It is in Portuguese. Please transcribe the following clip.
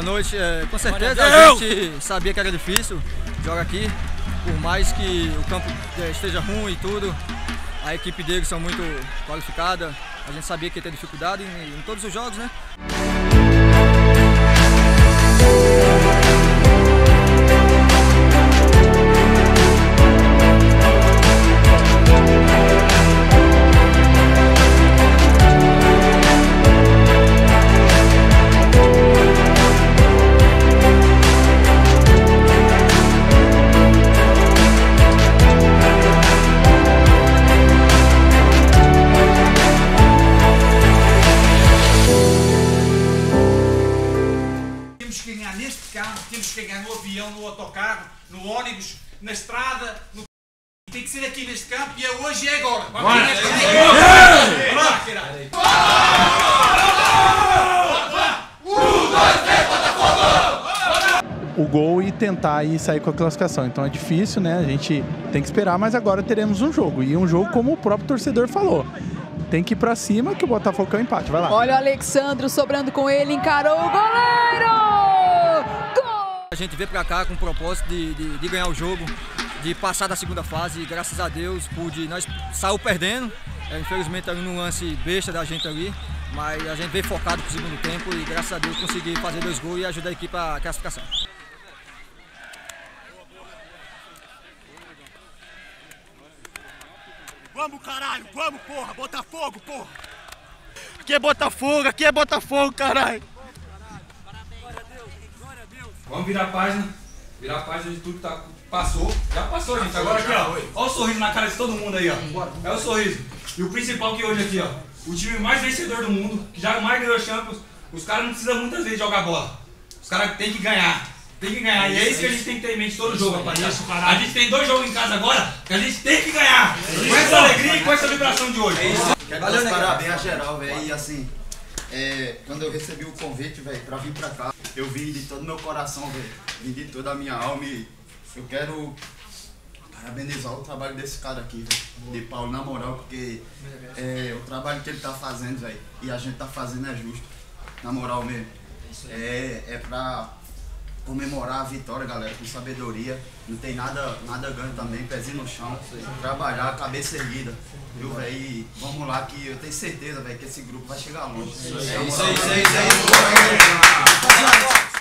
noite. É, com certeza a gente sabia que era difícil jogar aqui, por mais que o campo é, esteja ruim e tudo. A equipe deles são muito qualificada. A gente sabia que ia ter dificuldade em, em todos os jogos, né? Temos que ganhar no avião, no autocarro, no ônibus, na estrada, no... tem que ser aqui neste campo e é hoje e é agora. Vamos o gol e tentar aí sair com a classificação. Então é difícil, né? A gente tem que esperar, mas agora teremos um jogo. E um jogo como o próprio torcedor falou. Tem que ir pra cima que o Botafogo é o empate. Vai lá. Olha o Alexandro sobrando com ele, encarou o goleiro! A gente veio para cá com o propósito de, de, de, ganhar o jogo, de passar da segunda fase. E, graças a Deus, pude, nós saiu perdendo. É, infelizmente, ali no lance besta da gente ali. Mas a gente veio focado para o segundo tempo e, graças a Deus, consegui fazer dois gols e ajudar a equipe a classificação. Vamos, caralho, vamos, porra, Botafogo, porra! Aqui é Botafogo, aqui é Botafogo, caralho! Vamos virar a página. Virar a página de tudo que tá, passou. Já passou, gente. Agora aqui, ó. Olha o sorriso na cara de todo mundo aí, ó. É o sorriso. E o principal que hoje aqui, ó. O time mais vencedor do mundo, que já mais ganhou Champions. Os caras não precisam muitas vezes jogar bola. Os caras têm que ganhar. Tem que ganhar. e é isso que a gente tem que ter em mente todo jogo, rapaziada. A gente tem dois jogos em casa agora que a gente tem que ganhar. Com essa alegria e com essa vibração de hoje. É isso. Quero dar os parabéns a geral, velho. E assim, é, quando eu recebi o convite, velho, pra vir pra cá, eu vim de todo meu coração, velho. Vim de toda a minha alma e eu quero parabenizar o trabalho desse cara aqui, velho. De Paulo, na moral, porque é, o trabalho que ele tá fazendo, velho, e a gente tá fazendo é justo. Na moral mesmo. É, é pra comemorar a vitória, galera, com sabedoria. Não tem nada, nada ganho também, pezinho no chão. Trabalhar, cabeça erguida. Viu, velho? E vamos lá que eu tenho certeza, velho, que esse grupo vai chegar longe. É isso aí, é isso aí, é isso aí.